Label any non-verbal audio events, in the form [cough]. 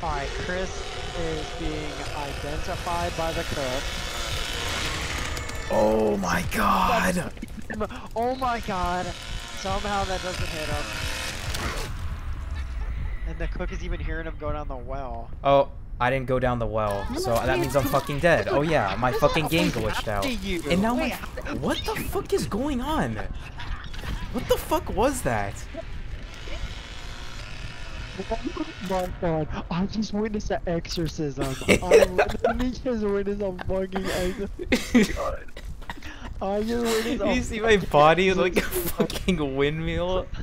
Alright, Chris is being identified by the cook. Oh my god! Oh my god! Somehow that doesn't hit him. And the cook is even hearing him go down the well. Oh, I didn't go down the well, so that means I'm fucking dead. Oh yeah, my fucking game glitched out. And now my... What the fuck is going on? What the fuck was that? Oh my god, I just witnessed an exorcism. [laughs] I literally just witnessed a fucking exorcism. I just witnessed a you see my body like a fucking windmill? [laughs]